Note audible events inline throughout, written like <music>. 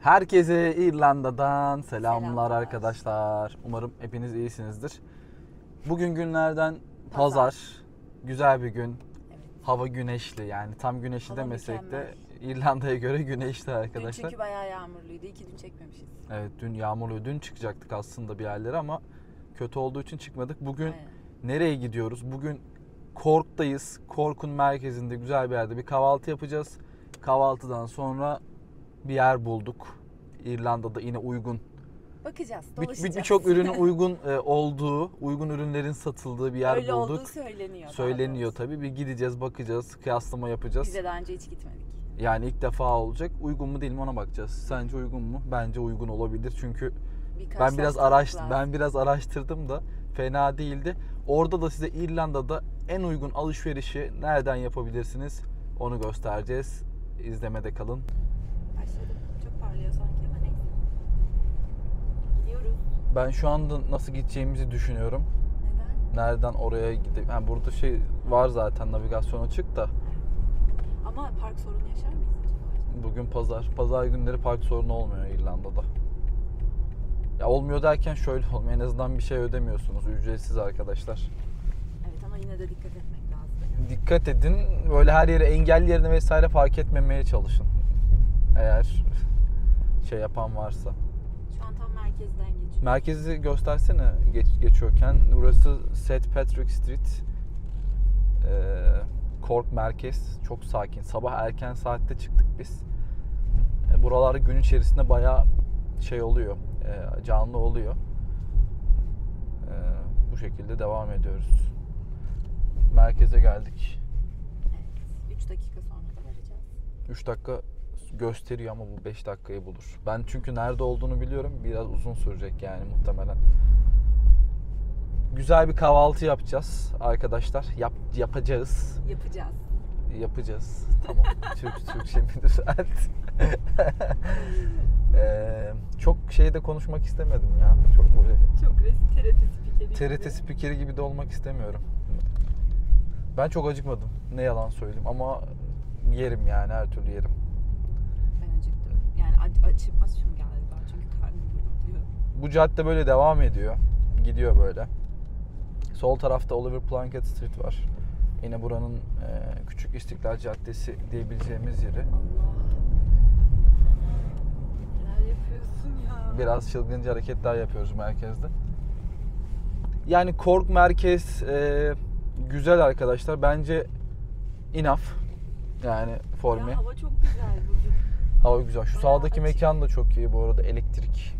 Herkese İrlanda'dan selamlar, Selamlar. arkadaşlar. Umarım hepiniz iyisinizdir. Bugün günlerden Pazar. pazar. Güzel bir gün. Evet. Hava güneşli yani tam güneşli Hava demesek de mükemmel. İrlanda'ya göre güneşli Dün arkadaşlar. çünkü bayağı yağmurluydu. İki dün çekmemişiz. Evet dün yağmurlu. Dün çıkacaktık aslında bir yerlere ama kötü olduğu için çıkmadık. Bugün Aynen. nereye gidiyoruz? Bugün Cork'tayız. Cork'un merkezinde güzel bir yerde bir kahvaltı yapacağız. Kahvaltıdan sonra bir yer bulduk. İrlanda'da yine uygun. Bakacağız, Bir- bir- dolaşacağız. Birçok ürünün <laughs> uygun e, olduğu, uygun ürünlerin satıldığı bir yer Öyle olduğu bulduk. söyleniyor. daha Söyleniyor doğrusu. tabii. Bir gideceğiz, bakacağız, kıyaslama yapacağız. Bize daha önce hiç gitmedik. Yani ilk defa olacak. Uygun mu değil mi ona bakacağız. Sence uygun mu? Bence uygun olabilir. Çünkü Bir ben biraz lazım. ben biraz araştırdım da fena değildi. Orada da size İrlanda'da en uygun alışverişi nereden yapabilirsiniz onu göstereceğiz. İzlemede kalın. Başladık. Çok parlıyor sanki ama neyse. Gidiyoruz. Ben şu anda nasıl gideceğimizi düşünüyorum. Neden? Nereden oraya gidip yani burada şey var zaten navigasyon açık da Ama park sorunu yaşar mıyız acaba? bugün pazar. Pazar günleri park sorunu olmuyor İrlanda'da. Ya olmuyor derken şöyle olmuyor. En azından bir şey ödemiyorsunuz. Ücretsiz arkadaşlar. Evet ama yine de dikkat etmek lazım. Dikkat edin. Böyle her yere engel yerine vesaire park etmemeye çalışın. Eğer şey yapan varsa. Şu an tam merkezden geçiyoruz. Merkezi göstersene geç, geçiyorken. Burası St. Patrick Street. Ee, Cork merkez. Çok sakin. Sabah erken saatte çıktık biz. E, buralar gün içerisinde bayağı şey oluyor. e, canlı oluyor. E, bu şekilde devam ediyoruz. Merkeze geldik. 3 dakika sonra varacağız. 3 dakika gösteriyor ama bu 5 dakikayı bulur. Ben çünkü nerede olduğunu biliyorum. Biraz uzun sürecek yani muhtemelen. Güzel bir kahvaltı yapacağız arkadaşlar. Yap, yapacağız. Yapacağız. Yapacağız. Tamam. <laughs> Türk Türkçemi düzelt. <laughs> Ee, çok şeyde konuşmak istemedim ya. Çok böyle Çok resmi TRT spikeri. TRT spikeri gibi de olmak istemiyorum. Ben çok acıkmadım. Ne yalan söyleyeyim ama yerim yani her türlü yerim. Yani aç, açım, açım galiba çünkü karnım gurulduyor. Bu cadde böyle devam ediyor. Gidiyor böyle. Sol tarafta Oliver Plunkett Street var. Yine buranın e, küçük İstiklal Caddesi diyebileceğimiz yeri. Allah. Neler yapıyorsun ya? Biraz çılgınca hareketler yapıyoruz merkezde. Yani Cork merkez e, güzel arkadaşlar. Bence enough. Yani for me. Ya hava çok güzel bugün. Hava güzel. Şu sağdaki mekan da çok iyi bu arada. Elektrik.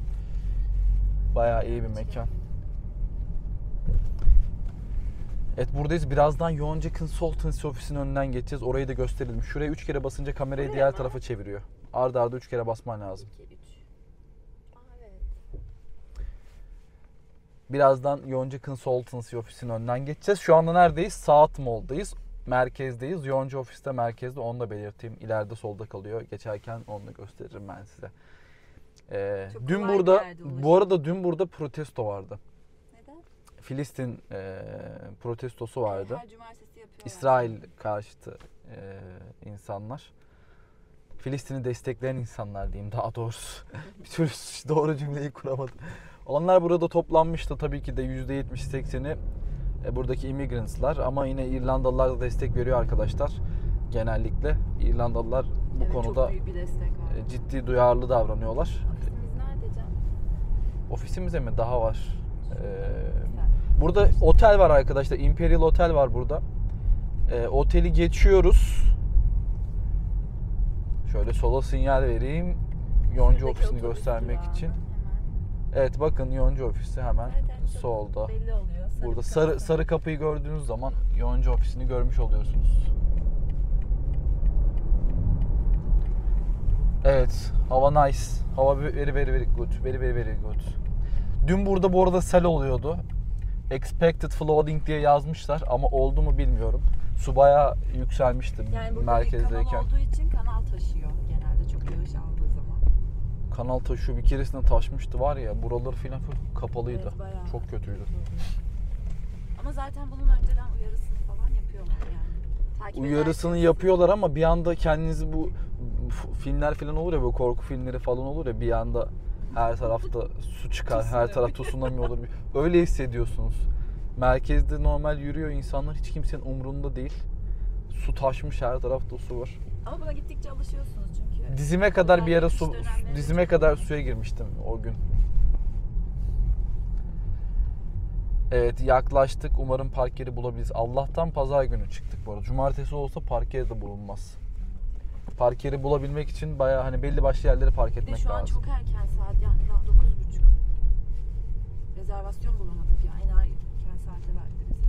Bayağı iyi bir mekan. Evet buradayız. Birazdan Yonca Consultancy ofisinin önünden geçeceğiz. Orayı da gösterelim. Şuraya 3 kere basınca kamerayı diğer tarafa çeviriyor. Arda arda 3 kere basman lazım. 2, 3. Aa evet. Birazdan Yonca Consultancy ofisinin önünden geçeceğiz. Şu anda neredeyiz? Saat Mall'dayız. Merkezdeyiz. Yonca ofiste merkezde. Onu da belirteyim. İleride solda kalıyor. Geçerken onu da gösteririm ben size. Ee, Çok dün kolay bir burada, yerde bu arada dün burada protesto vardı. Neden? Filistin e, protestosu vardı. Her cumartesi yapıyorlar. İsrail karşıtı e, insanlar. Filistin'i destekleyen insanlar diyeyim daha doğrusu. <laughs> Bir türlü doğru cümleyi kuramadım. Onlar burada toplanmıştı tabii ki de %70-80'i e, buradaki immigrantlar ama yine İrlandalılar da destek veriyor arkadaşlar. Genellikle İrlandalılar bu Evet, konuda e, ciddi duyarlı davranıyorlar. Ofisimiz nerede Can? Ofisimize mi daha var? Ee. Burada otel var arkadaşlar. Imperial Otel var burada. Ee, oteli geçiyoruz. Şöyle sola sinyal vereyim. Yonca Şuradaki ofisini göstermek için. Hemen. Evet bakın Yonca ofisi hemen solda. Belli oluyor. Burada bir sarı kapı. sarı kapıyı gördüğünüz zaman Yonca ofisini görmüş oluyorsunuz. Evet, hava nice. Hava very very very good. Very very very good. Dün burada bu arada sel oluyordu. Expected flooding diye yazmışlar ama oldu mu bilmiyorum. Su bayağı yükselmişti Yani burada bir merkezdeyken. kanal olduğu için kanal taşıyor genelde çok yağış zaman. Kanal taşıyor bir keresinde taşmıştı var ya buraları filan full kapalıydı. Evet, bayağı. Çok kötüydü. Ama zaten bunun önceden uyarısını falan yapıyorlar yani. Takip Uyarısını ederseniz- yapıyorlar ama bir anda kendinizi bu filmler falan olur ya böyle korku filmleri falan olur ya bir anda her tarafta su çıkar, her taraf tsunami olur. Öyle hissediyorsunuz. Merkezde normal yürüyor insanlar hiç kimsenin umrunda değil. Su taşmış her tarafta su var. Ama buna gittikçe alışıyorsunuz. Dizime kadar bir yere su dizime kadar suya girmiştim o gün. Evet yaklaştık. Umarım park yeri bulabiliriz. Allah'tan pazar günü çıktık bu arada. Cumartesi olsa park yeri de bulunmaz. Park yeri bulabilmek için bayağı hani belli başlı yerleri park etmek şu an lazım. çok erken saat yani daha 9.30. Rezervasyon bulamadık ya. En erken saate verdi bize.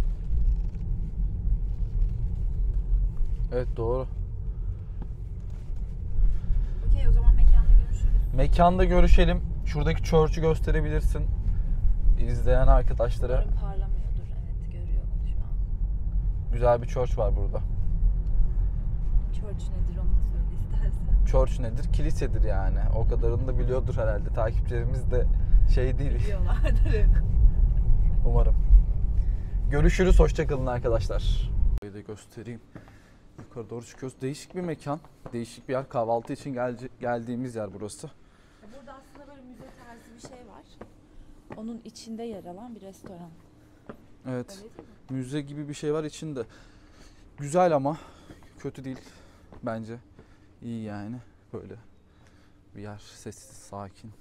Evet doğru. Okey o zaman mekanda görüşürüz. Mekanda görüşelim. Şuradaki church'ü gösterebilirsin. İzleyen arkadaşlara. Umarım parlamıyordur. Evet görüyorlar şu an. Güzel bir church var burada. Church nedir onu da söyle istersen. Church nedir? Kilisedir yani. O kadarını da biliyordur herhalde. Takipçilerimiz de şey değil. Biliyorlardır evet. Umarım. Görüşürüz. Hoşçakalın arkadaşlar. Burayı da göstereyim. Yukarı doğru çıkıyoruz. Değişik bir mekan. Değişik bir yer. Kahvaltı için gelce- geldiğimiz yer burası. Burada aslında böyle müze tarzı bir şey var. Onun içinde yer alan bir restoran. Evet. Müze gibi bir şey var içinde. Güzel ama kötü değil bence. İyi yani. Böyle bir yer. Sessiz, sakin.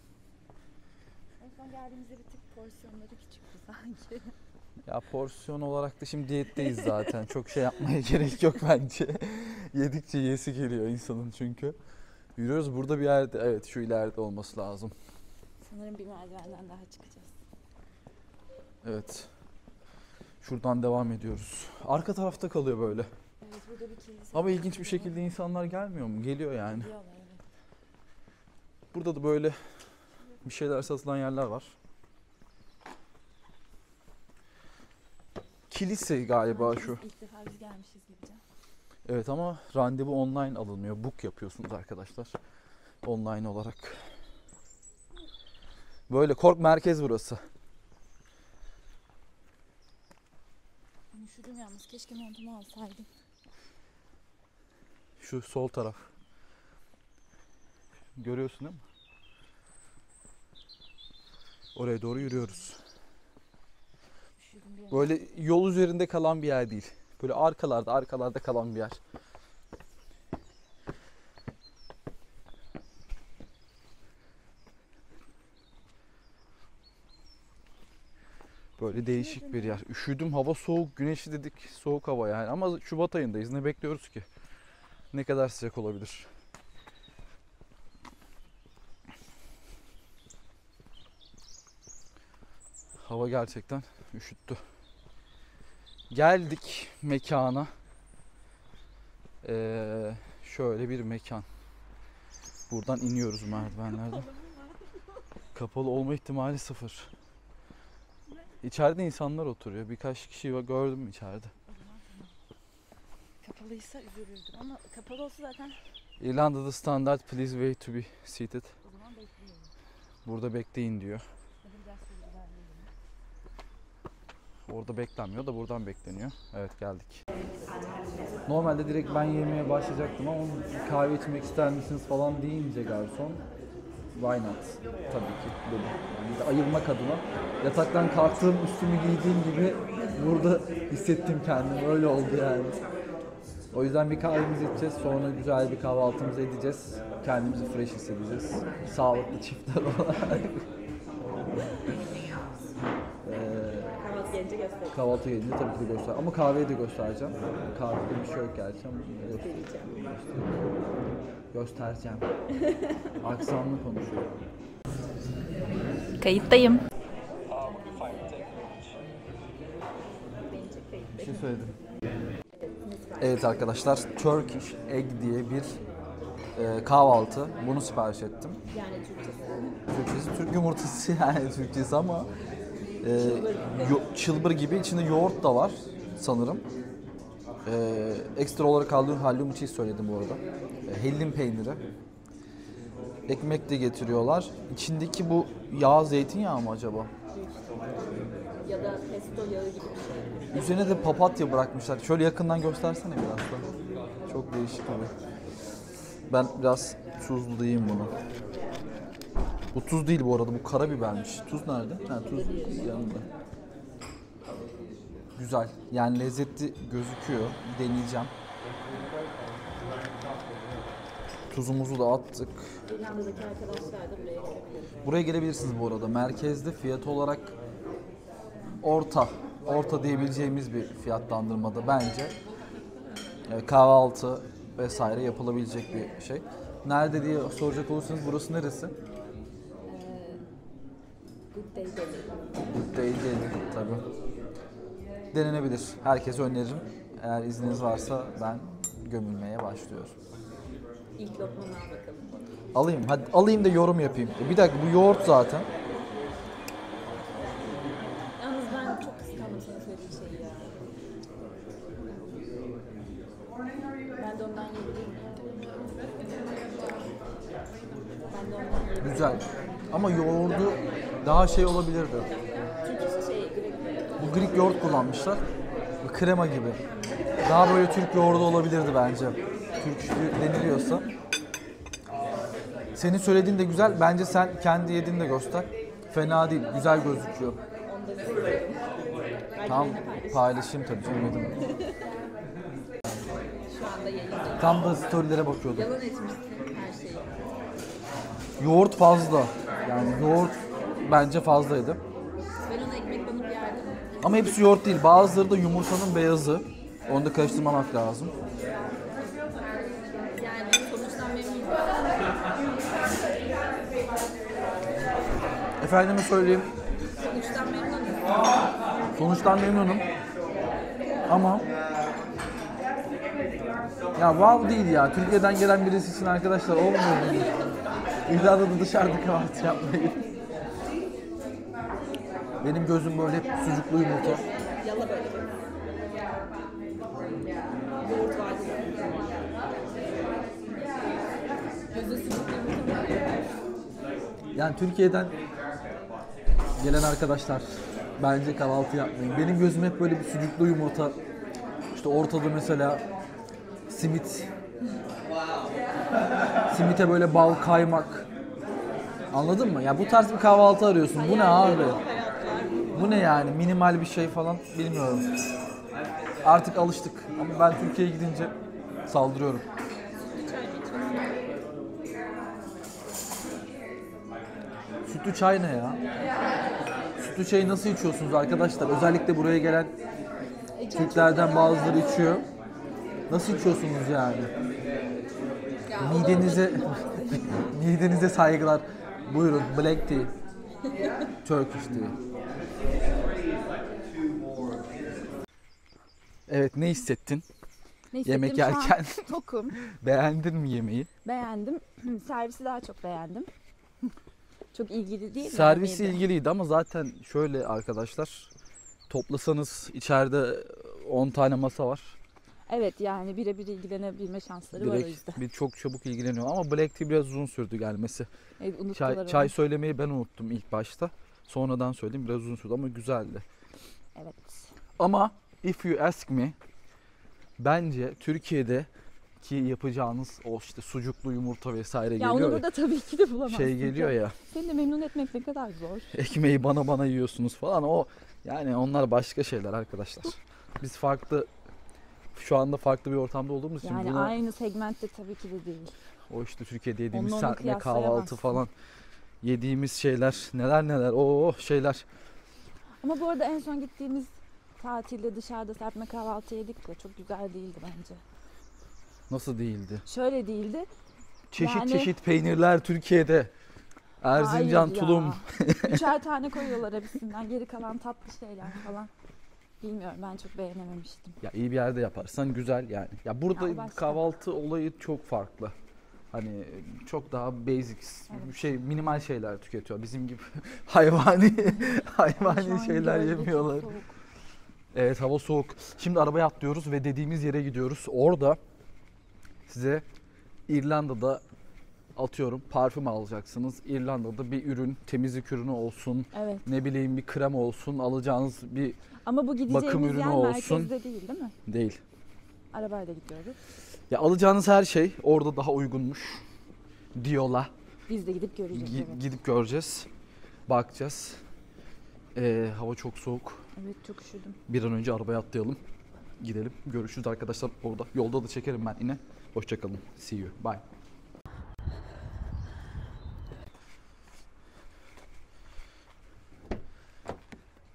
En son geldiğimizde bir tık porsiyonları küçüktü sanki. <laughs> Ya porsiyon olarak da şimdi diyetteyiz zaten. Çok şey yapmaya <laughs> gerek yok bence. Yedikçe yesi geliyor insanın çünkü. Yürüyoruz burada bir yerde. Evet şu ileride olması lazım. Sanırım bir merdivenden daha çıkacağız. Evet. Şuradan devam ediyoruz. Arka tarafta kalıyor böyle. Evet burada bir kilise. Ama ilginç bir şekilde insanlar gelmiyor mu? Geliyor yani. Diyorlar evet. Burada da böyle bir şeyler satılan yerler var. Kilise galiba Sanki şu. İlk defa biz gelmişiz gibi. Evet ama randevu online alınmıyor. Book yapıyorsunuz arkadaşlar. Online olarak. Böyle kork merkez burası. Ben üşüdüm yalnız. Keşke montumu alsaydım. Şu sol taraf. Görüyorsun değil mi? Oraya doğru yürüyoruz. Böyle yol üzerinde kalan bir yer değil. Böyle arkalarda arkalarda kalan bir yer. Böyle değişik bir yer. Üşüdüm hava soğuk güneşli dedik soğuk hava yani ama Şubat ayındayız ne bekliyoruz ki? Ne kadar sıcak olabilir? Hava gerçekten üşüttü. Geldik mekana. Ee, şöyle bir mekan. Buradan iniyoruz merdivenlerden. Kapalı olma ihtimali sıfır. İçeride insanlar oturuyor. Birkaç kişi var- gördüm içeride. Kapalıysa üzülürdüm ama kapalı olsa zaten İrlanda'da standart please wait to be seated. Burada bekleyin diyor. Hadi biraz sonra ilerleyelim. Orada beklenmiyor da buradan bekleniyor. Evet geldik. Normalde direkt ben yemeye başlayacaktım ama kahve içmek ister misiniz falan deyince garson why not? Tabii ki dedim. Yani ayırmak adına. Yataktan kalktığım üstümü giydiğim gibi burada hissettim kendimi. Öyle oldu yani. O yüzden bir kahvemizi içeceğiz. Sonra güzel bir kahvaltımızı edeceğiz. Kendimizi fresh hissedeceğiz. Sağlıklı çiftler olarak. <laughs> Kahvaltı gelince tabii ki de göster. Ama kahveyi de göstereceğim. Kahvede bir şey yok gerçi ama göstereceğim. Göstereceğim. <laughs> Aksanlı konuşuyorum. Kayıttayım. Bir şey söyledim. Evet arkadaşlar, Turkish Egg diye bir e, kahvaltı. Bunu sipariş ettim. Yani Türkçesi. Türkçesi Türk yumurtası <laughs> yani Türkçesi ama e, yo- çılbır gibi içinde yoğurt da var sanırım. E, ekstra olarak aldığım hallum cheese söyledim bu arada. E, hellim peyniri. Ekmek de getiriyorlar. İçindeki bu yağ zeytinyağı mı acaba? Ya da pesto yağı gibi bir şey. Üzerine de papatya bırakmışlar. Şöyle yakından göstersene biraz da. Çok değişik tabii. Ben biraz tuzlayayım bunu. Bu tuz değil bu arada, bu karabibermiş. Tuz nerede? Ha, tuz yanında. Güzel. Yani lezzetli gözüküyor. Deneyeceğim. Tuzumuzu da attık. İrlanda'daki arkadaşlar da buraya gelebilir. Buraya gelebilirsiniz bu arada. Merkezde fiyat olarak orta, orta diyebileceğimiz bir fiyatlandırmada bence. E, kahvaltı vesaire yapılabilecek bir şey. Nerede diye soracak olursanız burası neresi? Day dedi. Değil değil tabii. Denenebilir. Herkese öneririm. Eğer izniniz varsa ben gömülmeye başlıyorum. İlk lokmanı al bakalım. Alayım. Hadi alayım da yorum yapayım. E, bir dakika bu yoğurt zaten. Yalnız ben çok kıskandım sana söylediğin şeyi ya. Ben de ondan yedim. Ben de ondan yedim. Güzel. Ama yoğurdu daha şey olabilirdi. Şey Bu Greek yoğurt kullanmışlar. Bu krema gibi. Daha böyle Türk yoğurdu olabilirdi bence. Türk deniliyorsa. Senin söylediğin de güzel. Bence sen kendi yediğini de göster. Fena değil. Güzel gözüküyor. Tam paylaşayım tabii canım yedim. Tam da storylere bakıyordum. Yalan etmişsin her şeyi. Yoğurt fazla. Yani yoğurt bence fazlaydı. Ben ona ekmek banıp yerdim. Ama hepsi yoğurt değil. Bazıları da yumurtanın beyazı. Onu da karıştırmamak lazım. Yani sonuçtan memnunum. Efendime söyleyeyim. Sonuçtan memnunum. Sonuçtan memnunum. Ama ya wow değil ya. Türkiye'den gelen birisi için arkadaşlar olmuyor mu? İlla da dışarıda kahvaltı yapmayın. Benim gözüm böyle hep sucuklu yumurta. Yala böyle. Yoğurt var. Gözü sucuklu yumurta. Yani Türkiye'den gelen arkadaşlar bence kahvaltı yapmayın. Benim gözüm hep böyle bir sucuklu yumurta. İşte ortada mesela simit. Simite böyle bal, kaymak. Anladın mı? Ya bu tarz bir kahvaltı arıyorsun. Bu ne abi? Bu ne yani? Minimal bir şey falan bilmiyorum. Artık alıştık. Ama ben Türkiye'ye gidince saldırıyorum. Sütlü çay ne ya? Sütlü çayı nasıl içiyorsunuz arkadaşlar? Özellikle buraya gelen Türklerden bazıları içiyor. Nasıl içiyorsunuz yani? Midenize <laughs> midenize saygılar. Buyurun black tea. Turkish tea. Evet ne hissettin? Ne Yemek hissettim? Şu an yerken <laughs> Tokum. <laughs> beğendin mi yemeği? Beğendim. <clears throat> Servisi daha çok beğendim. Çok ilgili değil mi? Servisi yemeği de? ilgiliydi ama zaten şöyle arkadaşlar toplasanız içeride 10 tane masa var. Evet yani birebir ilgilenebilme şansları var o yüzden. Direkt bir çok çabuk ilgileniyor ama Black Tea biraz uzun sürdü gelmesi. Evet, Çay, onu. çay söylemeyi ben unuttum ilk başta. Sonradan söyledim biraz uzun sürdü ama güzeldi. Evet. Ama if you ask me bence Türkiye'de ki yapacağınız o işte sucuklu yumurta vesaire Ya geliyor onu ya. burada tabii ki de bulamazsın. Şey geliyor ya <laughs> Seni de memnun etmek ne kadar zor. ekmeği bana bana yiyorsunuz falan o yani onlar başka şeyler arkadaşlar. Biz farklı şu anda farklı bir ortamda olduğumuz için Yani buna aynı segmentte tabii ki de değil. o işte Türkiye'de yediğimiz Onunla onu serpme kahvaltı kıyaslayamazsın. falan yediğimiz şeyler neler neler o şeyler Ama bu arada en son gittiğimiz tatilde dışarıda serpme kahvaltı yedik de çok güzel değildi bence. nasıl değildi? Şöyle değildi. Çeşit Yani- çeşit peynirler Türkiye'de. Erzincan, Hayır ya. tulum. Üçer tane koyuyorlar hepsinden. Geri kalan tatlı şeyler falan. Bilmiyorum ben çok beğenememiştim. Ya iyi bir yerde yaparsan güzel yani. Ya burada Ya başka. kahvaltı olayı çok farklı. Hani çok daha basics, Evet. şey minimal şeyler tüketiyor. Bizim gibi <laughs> hayvani Şu hayvani an şeyler çok yemiyorlar. soğuk. Evet hava soğuk. Şimdi arabaya atlıyoruz ve dediğimiz yere gidiyoruz. Orada size İrlanda'da atıyorum parfüm alacaksınız. İrlanda'da bir ürün, temizlik ürünü olsun, Evet. ne bileyim bir krem olsun, alacağınız bir Ama bu gideceğimiz Bakım ürünü yer olsun. merkezde değil değil mi? değil. Arabayla gidiyoruz. Ya alacağınız her şey orada daha uygunmuş diyorlar. Biz de gidip göreceğiz. Gi- evet. Gidip göreceğiz. Bakacağız. Ee, hava çok soğuk. evet çok üşüdüm. Bir an önce arabaya atlayalım. Gidelim. Görüşürüz arkadaşlar orada. Yolda da çekerim ben yine. Hoşçakalın. See you. Bye.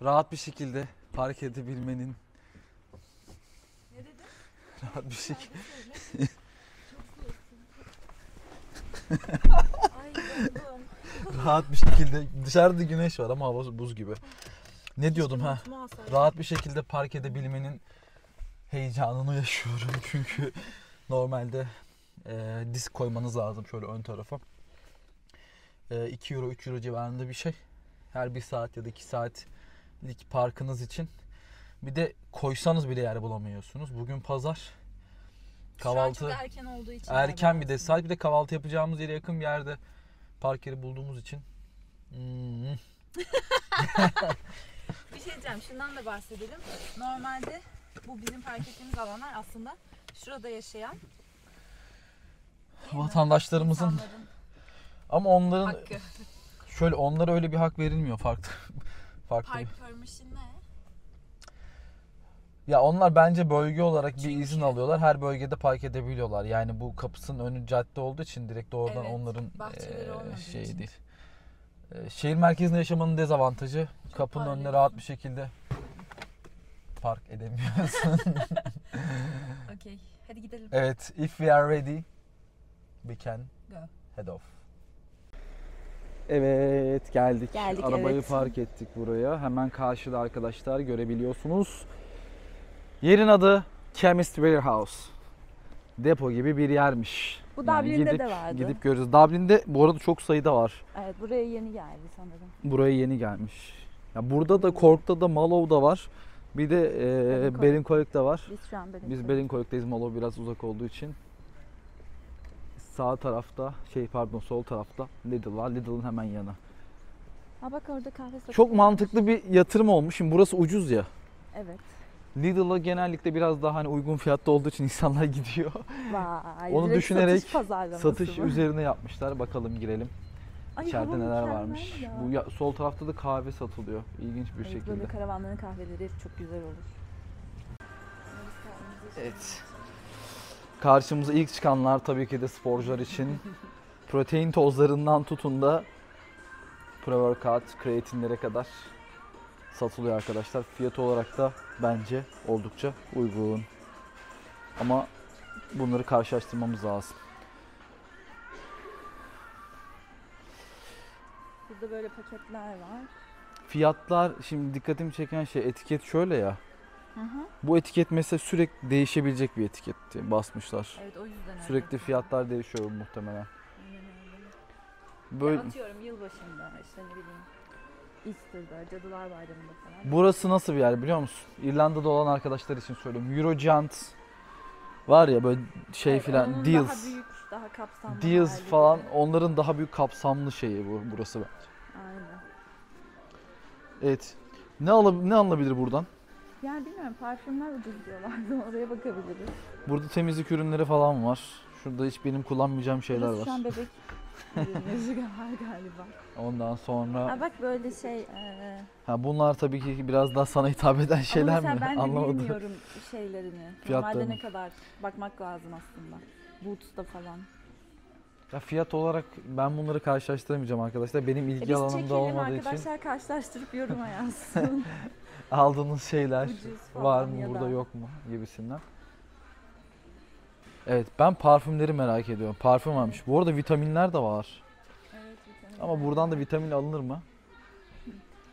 Rahat bir şekilde park edebilmenin Ne rahat bir şekilde rahat bir şekilde dışarıda güneş var ama hava buz gibi. Ne diyordum ha? Rahat bir şekilde park edebilmenin heyecanını yaşıyorum <laughs> çünkü normalde e, disk koymanız lazım şöyle ön tarafa. E, 2 euro 3 euro civarında bir şey. Her bir saat ya da 2 saatlik parkınız için. Bir de koysanız bile yer bulamıyorsunuz. Bugün pazar. Kahvaltı Şu an çok erken olduğu için. erken bir de saat bir de kahvaltı yapacağımız yere yakın bir yerde park yeri bulduğumuz için. Hmm. <laughs> Bir şey diyeceğim. Şundan da bahsedelim. Normalde bu bizim park ettiğimiz alanlar aslında şurada yaşayan Vatandaşlarımızın insanların ama onların hakkı. şöyle onlara öyle bir hak verilmiyor farklı farklı. Park permission ne? Ya onlar bence bölge olarak bir Çünkü- izin alıyorlar. Her bölgede park edebiliyorlar. Yani bu kapısının önü cadde olduğu için direkt doğrudan Evet, onların şeyi için. değil. Eee, şehir merkezinde yaşamanın dezavantajı kapının önüne rahat bir şekilde park edemiyorsun. <laughs> Okey. Hadi gidelim. evet, if we are ready we can Go. head off. Evet geldik. Geldik, Arabayı evet. park ettik buraya. Hemen karşıda arkadaşlar görebiliyorsunuz. Yerin adı Chemist Warehouse. Depo gibi bir yermiş. Bu Yani Dublin'de gidip, de vardı. Gidip görürüz. Dublin'de bu arada çok sayıda var. Evet buraya yeni geldi sanırım. Buraya yeni gelmiş. Ya burada da Cork'ta da Mallow'da var. Bir de e. Ballincollig'de var. Biz şu an benim. Biz Ballincollig'deyiz. Mallow biraz uzak olduğu için. Sağ tarafta, şey pardon sol tarafta Lidl var. Lidl'ın hemen yanı. Ha bak orada kahve satıyor. Çok mantıklı bir yatırım olmuş. Şimdi burası ucuz ya. Evet. Lidl'a genellikle biraz daha hani uygun fiyatta olduğu için <laughs> insanlar gidiyor. Vay. Onu direkt düşünerek satış, Satış üzerine yapmışlar. Bakalım girelim. Ay, İçeride neler varmış. ya. Bu ya- sol tarafta da kahve satılıyor. İlginç bir Evet, şekilde. Böyle karavanların kahveleri çok güzel olur. Evet. Karşımıza ilk çıkanlar tabii ki de sporcular için <laughs> protein tozlarından tutun da pre-workout, kreatinlere kadar satılıyor arkadaşlar. Fiyat olarak da bence oldukça uygun. Ama bunları karşılaştırmamız lazım. Burada böyle paketler var. Fiyatlar şimdi dikkatimi çeken şey etiket şöyle ya. Hı hı. Bu etiket mesela sürekli değişebilecek bir etiketti basmışlar. Evet o yüzden öyle. Sürekli fiyatlar değişiyor muhtemelen. Böyle Ya atıyorum yılbaşında işte ne bileyim Easter'da, Cadılar Bayramı'nda falan. Burası nasıl bir yer biliyor musun? İrlanda'da olan arkadaşlar için söylüyorum. Eurojant var ya böyle şey Evet, filan Deals. Daha büyük, daha kapsamlı Deals falan gibi. onların daha büyük kapsamlı şeyi bu burası bence. Aynen. Evet. Ne alab ne alınabilir buradan? Yani bilmiyorum parfümler ucuz diyorlardı. <laughs> Oraya bakabiliriz. Burada temizlik ürünleri falan var. Şurada hiç benim kullanmayacağım şeyler Burası Şu an var. bebek <laughs> ürünleri var galiba. Ondan sonra Ha bak böyle şey e, ha bunlar tabii ki biraz daha sana hitap eden şeyler ama mi? ben de Anlamadım. bilmiyorum şeylerini. <laughs> Normalde ne kadar bakmak lazım aslında. Boots'ta falan. Ya fiyat olarak ben bunları karşılaştıramayacağım arkadaşlar. Benim E ilgi biz alanımda çekelim olmadığı için arkadaşlar karşılaştırıp yoruma yazsın. Aldığınız şeyler Ucuz var mı burada da- yok mu gibisinden. Evet ben parfümleri merak ediyorum. Parfüm varmış. Bu arada vitaminler de var. evet, vitamin. Ama buradan da vitamin alınır mı? <laughs>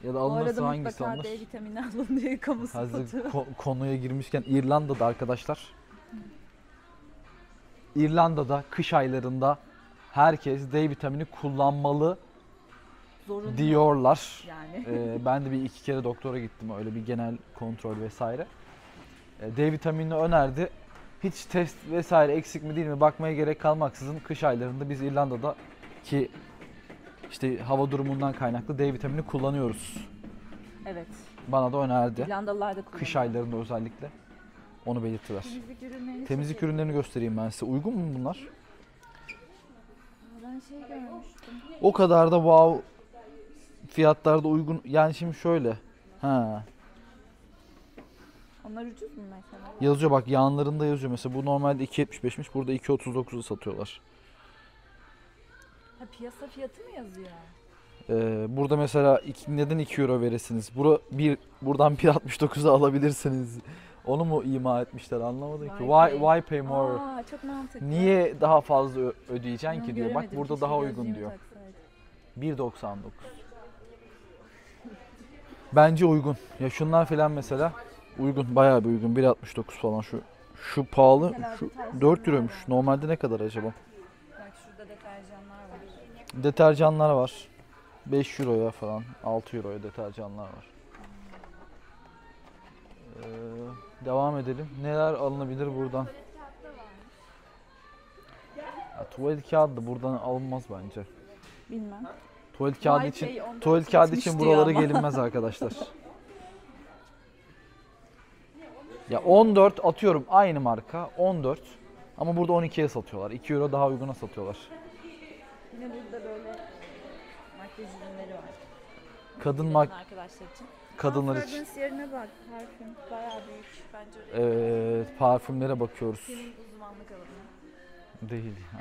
Ya da Bu arada alınırsa hangisi mutlaka alınır? D vitamini alın diye kamu Hazır ko- konuya girmişken İrlanda'da arkadaşlar. İrlanda'da kış aylarında herkes D vitamini kullanmalı Zorunlu diyorlar. yani. Ee, ben de bir iki kere doktora gittim öyle bir genel kontrol vesaire. Ee, D vitaminini önerdi. Hiç test vesaire eksik mi değil mi bakmaya gerek kalmaksızın kış aylarında biz İrlanda'da ki işte hava durumundan kaynaklı D vitamini kullanıyoruz. Evet. Bana da önerdi. İrlandalılar da kullanıyor. Kış aylarında özellikle. Onu belirttiler. Temizlik ürünlerini Temizlik ürünlerini göstereyim ben size. Uygun mu bunlar? Ben şey görmüştüm. O kadar da wow fiyatlarda uygun. Yani şimdi şöyle. Ha. Onlar ucuz mu mesela? Yazıyor bak yanlarında yazıyor. Mesela bu normalde 2.75'miş. Burada 2.39'a satıyorlar. Ha, piyasa fiyatı mı yazıyor? Ee, burada mesela iki, neden 2 euro verirsiniz? Bura bir buradan 1.69'a alabilirsiniz. Onu mu ima etmişler anlamadım ki. Why Why, pay- why pay more? Aa çok mantıklı. Niye daha fazla ödeyeceksin Onu ki diyor. Bak burada daha uygun diyor. taksaydım. 1.99. Bence uygun. Ya şunlar filan mesela uygun. Bayağı bir uygun. 1.69 falan şu. Şu pahalı. Şu deterjanlar 4 euroymuş. Normalde ne kadar acaba? Bak şurada deterjanlar var. Deterjanlar var. 5 euroya falan. 6 euroya deterjanlar var. Ee, devam edelim. Neler alınabilir buradan? Ya, tuvalet kağıdı da buradan alınmaz bence. Bilmem. Tuvalet kağıdı Vay için Bey tuvalet kağıdı için buralara ama. <laughs> gelinmez arkadaşlar. ya 14 atıyorum aynı marka 14 ama burada 12'ye satıyorlar. 2 euro daha uyguna satıyorlar. Yine burada böyle makyaj ürünleri var. Kadın mak arkadaşlar için. kadınlar için. Fragrance yerine bak. Parfüm. Bayağı büyük. Bence oraya Evet, parfümlere bakıyoruz. senin uzmanlık alanın. Değil ya.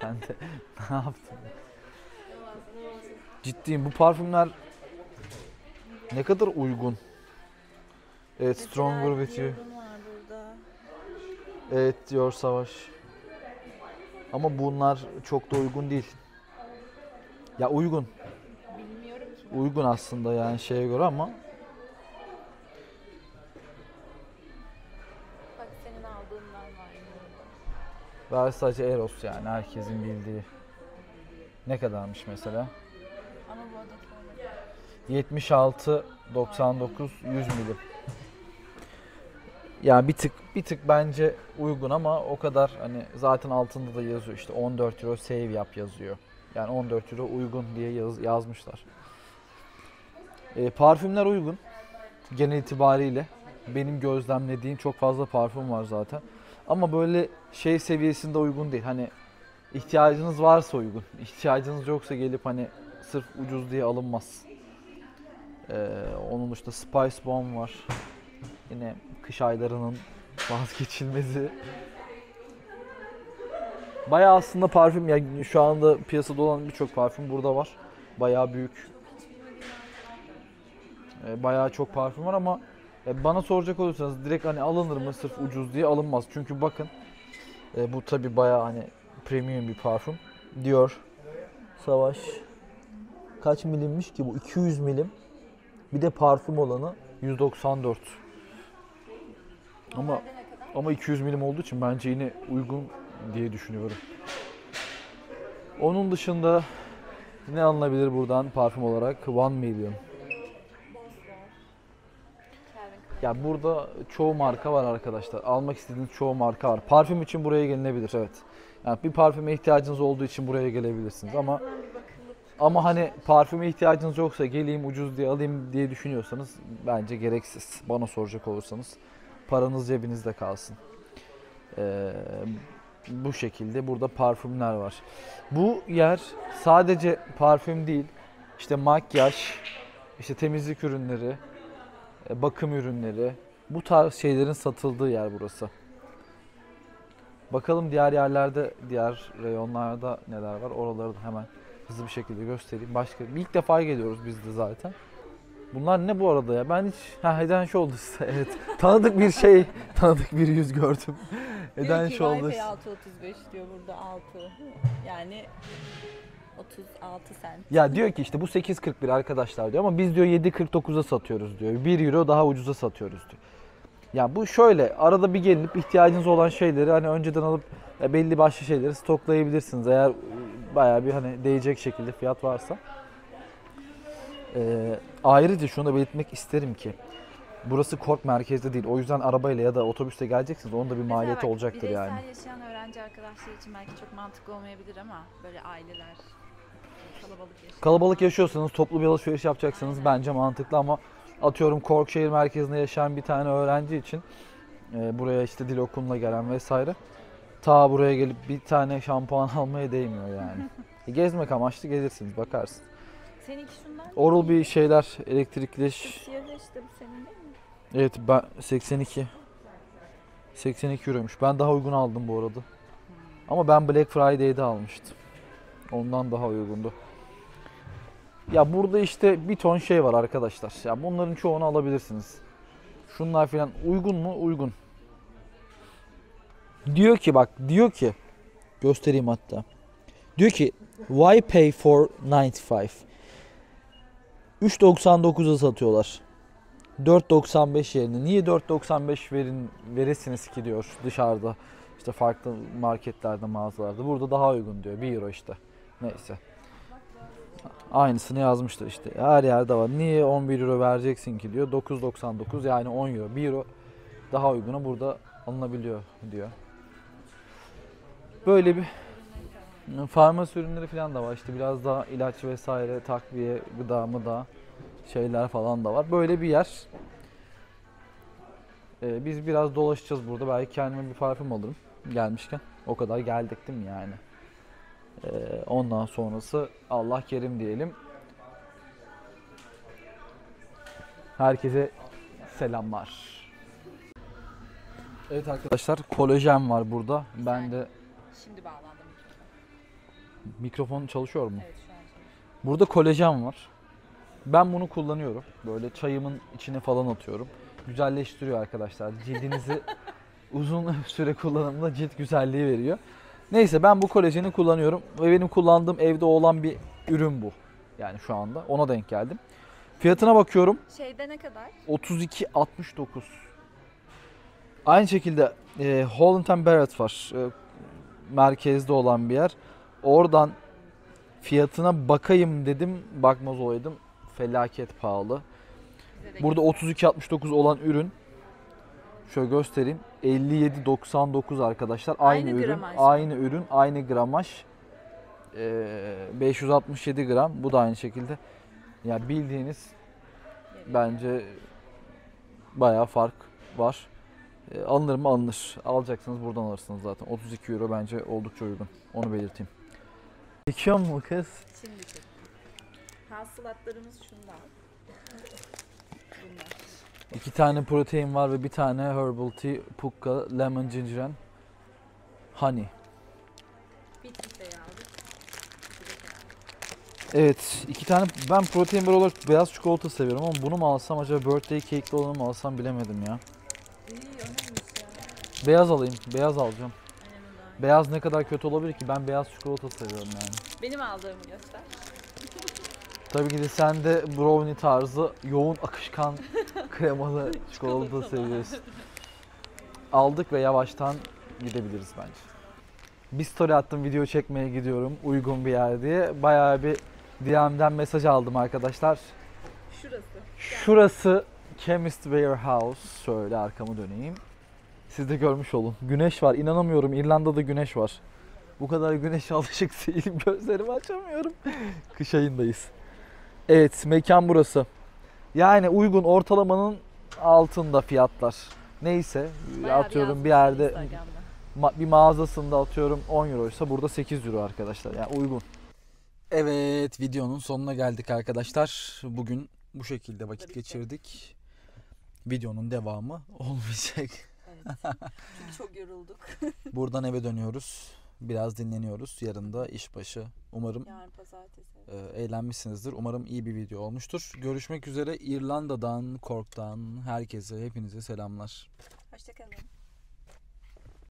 Sen de <laughs> ne yaptın? Ciddiyim. Bu parfümler ne kadar uygun. Evet, Stronger with you. Evet diyor Savaş. Ama bunlar çok da uygun değil. Ya uygun. Uygun aslında yani şeye göre ama Bak senin aldığından var. Versace Eros yani herkesin bildiği. Ne kadarmış mesela? Ama bu arada böyle. 76 99 100 milim. Yani bir tık bir tık bence uygun ama o kadar hani zaten altında da yazıyor işte 14 euro save yap yazıyor. Yani 14 euro uygun diye yaz, yazmışlar. E, parfümler uygun. Genel itibariyle benim gözlemlediğim çok fazla parfüm var zaten. Ama böyle şey seviyesinde uygun değil. Hani ihtiyacınız varsa uygun. İhtiyacınız yoksa gelip hani sırf ucuz diye alınmaz. Ee, onun dışında Spice Bomb var. Yine kış aylarının vazgeçilmezi. Bayağı aslında parfüm ya şu anda piyasada olan birçok parfüm burada var. Bayağı büyük. Ee, bayağı çok parfüm var ama ya bana soracak olursanız direkt hani alınır mı sırf ucuz diye alınmaz. Çünkü bakın e, bu tabi bayağı hani premium bir parfüm. Diyor Savaş. Kaç milimmiş ki bu? 200 milim. Bir de parfüm olanı 194. Ama ama 200 milim olduğu için bence yine uygun diye düşünüyorum. Onun dışında ne alınabilir buradan parfüm olarak? One Million. Ya burada çoğu marka var arkadaşlar. Almak istediğiniz çoğu marka var. Parfüm için buraya gelinebilir evet. Yani bir parfüme ihtiyacınız olduğu için buraya gelebilirsiniz ama ama hani parfüme ihtiyacınız yoksa geleyim ucuz diye alayım diye düşünüyorsanız bence gereksiz. Bana soracak olursanız paranız cebinizde kalsın. Ee, bu şekilde burada parfümler var. Bu yer sadece parfüm değil, işte makyaj, işte temizlik ürünleri, e, bakım ürünleri, bu tarz şeylerin satıldığı yer burası. Bakalım diğer yerlerde, diğer reyonlarda neler var. Oraları da hemen hızlı bir şekilde göstereyim. Başka ilk defa geliyoruz biz de zaten. Bunlar ne bu arada ya? Ben hiç ha Head and Shoulders <laughs> evet. tanıdık bir şey, tanıdık bir yüz gördüm. Shoulders. Wi-Fi 635 diyor burada 6. Yani 36 sent. Ya diyor ki işte bu 8.41 arkadaşlar diyor ama biz diyor 7.49'a satıyoruz diyor. 1 euro daha ucuza satıyoruz diyor. Ya bu şöyle arada bir gelinip ihtiyacınız olan şeyleri hani önceden alıp e, belli başlı şeyleri stoklayabilirsiniz eğer bayağı bir hani değecek şekilde fiyat varsa. Ee, ayrıca şunu da belirtmek isterim ki burası Kork merkezde değil. O yüzden arabayla ya da otobüste geleceksiniz. Onun da bir maliyeti Mesela bak, olacaktır yani. Bireysel yaşayan öğrenci arkadaşlar için belki çok mantıklı olmayabilir ama böyle aileler kalabalık yaşayan. Kalabalık yaşıyorsanız, toplu bir alışveriş yapacaksanız bence mantıklı ama atıyorum Korkşehir merkezinde yaşayan bir tane öğrenci için e, buraya işte dil okuluna gelen vesaire. Ta buraya gelip bir tane şampuan <laughs> almaya değmiyor yani. E, gezmek amaçlı gelirsiniz bakarsın. Seninki şundan? Oral bir şeyler elektrikli ş- Siyahı işte bu senin değil mi? Evet ben 82. 82 euroymuş. Ben daha uygun aldım bu arada. Ama ben Black Friday'de almıştım. Ondan daha uygundu. Ya burada işte bir ton şey var arkadaşlar. Ya bunların çoğunu alabilirsiniz. Şunlar filan uygun mu? Uygun. Diyor ki bak diyor ki göstereyim hatta. Diyor ki why pay for 95? 3.99'a satıyorlar. 4.95 yerine niye 4.95 verin veresiniz ki diyor dışarıda işte farklı marketlerde mağazalarda burada daha uygun diyor 1 euro işte neyse aynısını yazmışlar işte her yerde var niye 11 euro vereceksin ki diyor 9.99 yani 10 euro 1 euro daha uyguna burada alınabiliyor diyor böyle bir farmasi ürünleri falan da var işte biraz daha ilaç vesaire takviye gıda mıda şeyler falan da var. Böyle bir yer. Ee, biz biraz dolaşacağız burada. Belki kendime bir parfüm alırım gelmişken. O kadar geldik değil mi yani? Ee, ondan sonrası Allah kerim diyelim. Herkese selamlar. Evet arkadaşlar kolajen var burada. Ben de Şimdi bağlandım. mikrofon çalışıyor mu? Evet şu an çalışıyor. Burada kolajen var. Ben bunu kullanıyorum. Böyle çayımın içine falan atıyorum. Güzelleştiriyor arkadaşlar. Cildinizi <laughs> uzun süre kullanımda cilt güzelliği veriyor. Neyse ben bu kolajeni kullanıyorum ve benim kullandığım evde olan bir ürün bu. Yani şu anda ona denk geldim. Fiyatına bakıyorum. Şeyde ne kadar? 32.69. Aynı şekilde e, Holland and Barrett var. E, merkezde olan bir yer. Oradan fiyatına bakayım dedim. Bakmaz olaydım. Felaket pahalı. Burada 32.69 olan ürün şöyle göstereyim. 57.99 arkadaşlar. Aynı, Aynı ürün, gramaj aynı ürün, aynı gramaj. Ee, 567 gram. Bu da aynı şekilde. Ya bildiğiniz geliyor. bence bayağı fark var. Ee, alınır mı alınır. Alacaksınız buradan alırsınız zaten. 32 euro bence oldukça uygun. Onu belirteyim. Çekiyor mu kız? Şimdi çek. Hasılatlarımız şundan. Bunlar. <laughs> İki tane protein var ve bir tane herbal tea, pukka, lemon, ginger and honey. Evet, iki tane ben protein bar olarak beyaz çikolata seviyorum ama bunu mu alsam acaba birthday cake'li olanı mı alsam bilemedim ya. Ya. Beyaz alayım, beyaz alacağım. Beyaz ne kadar kötü olabilir ki? Ben beyaz çikolata seviyorum yani. Benim aldığımı göster. Tabii ki de sen de brownie tarzı yoğun akışkan <laughs> kremalı çikolata seviyorsun. <laughs> Aldık ve yavaştan gidebiliriz bence. Bir story attım video çekmeye gidiyorum uygun bir yer diye. Bayağı bir DM'den mesaj aldım arkadaşlar. Şurası. Şurası Chemist Warehouse. Şöyle arkamı döneyim. Siz de görmüş olun. Güneş var. İnanamıyorum İrlanda'da güneş var. Bu kadar güneşe <laughs> alışık değilim. Gözlerimi açamıyorum. Kış ayındayız. Evet mekan burası. Yani uygun ortalamanın altında fiyatlar. Neyse Bayağı atıyorum bir yerde ma- bir mağazasında atıyorum 10 euroysa burada 8 euro arkadaşlar. Yani uygun. Evet videonun sonuna geldik arkadaşlar. Bugün bu şekilde vakit geçirdik. Videonun devamı <laughs> olmayacak. Evet. <laughs> Çünkü çok yorulduk. Buradan eve dönüyoruz. Biraz dinleniyoruz. Yarın da işbaşı. Umarım Yarın pazartesi. e, eğlenmişsinizdir. Umarım iyi bir video olmuştur. Görüşmek üzere İrlanda'dan, Cork'tan herkese, hepinize selamlar. Hoşçakalın.